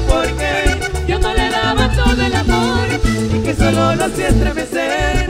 porque yo no le daba todo el amor y que solo lo hacía estremecer.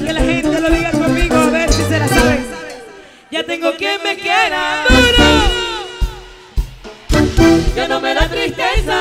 que la gente lo diga conmigo, a ver si se la saben. Ya tengo quien me quiera. ¡Duro! No me da tristeza.